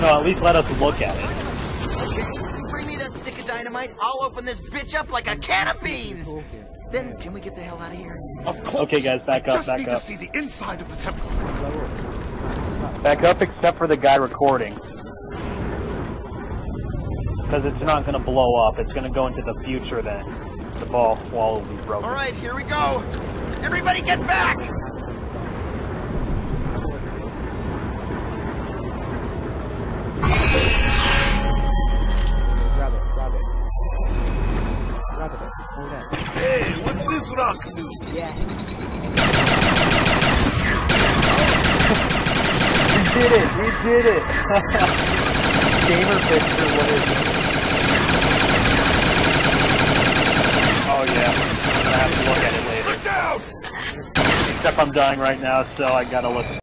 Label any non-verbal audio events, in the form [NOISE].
No, at least let us look at it. Bring me that stick of dynamite. I'll open this bitch up like a can of beans. Then can we get the hell out of here? Of course. Okay, guys, back up, back up. Just need up. to see the inside of the temple. Back up except for the guy recording. Because it's not going to blow up. It's going to go into the future then. The ball wall will be broken. All right, here we go. Everybody get back! Grab it, hold that. Hey, what's this rock do? Yeah. We did it! We did it! [LAUGHS] Gamer picture, what is it? Oh yeah. I'm gonna have to look at it later. Look down! Except I'm dying right now, so I gotta look